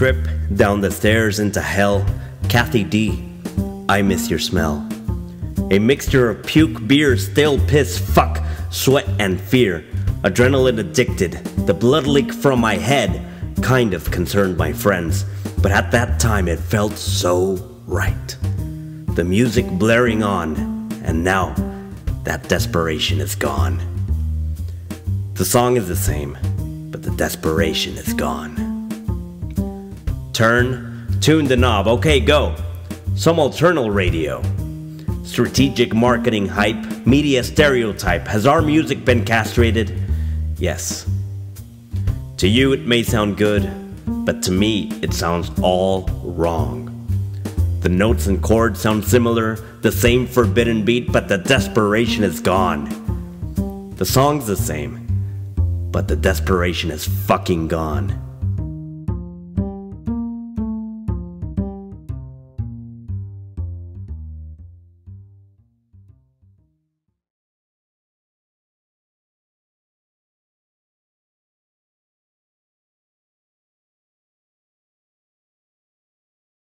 trip down the stairs into hell. Kathy D, I miss your smell. A mixture of puke, beer, stale piss, fuck, sweat, and fear. Adrenaline addicted, the blood leak from my head kind of concerned my friends, but at that time it felt so right. The music blaring on, and now that desperation is gone. The song is the same, but the desperation is gone. Turn, tune the knob, okay, go. Some alternal radio. Strategic marketing hype, media stereotype. Has our music been castrated? Yes. To you, it may sound good, but to me, it sounds all wrong. The notes and chords sound similar, the same forbidden beat, but the desperation is gone. The song's the same, but the desperation is fucking gone.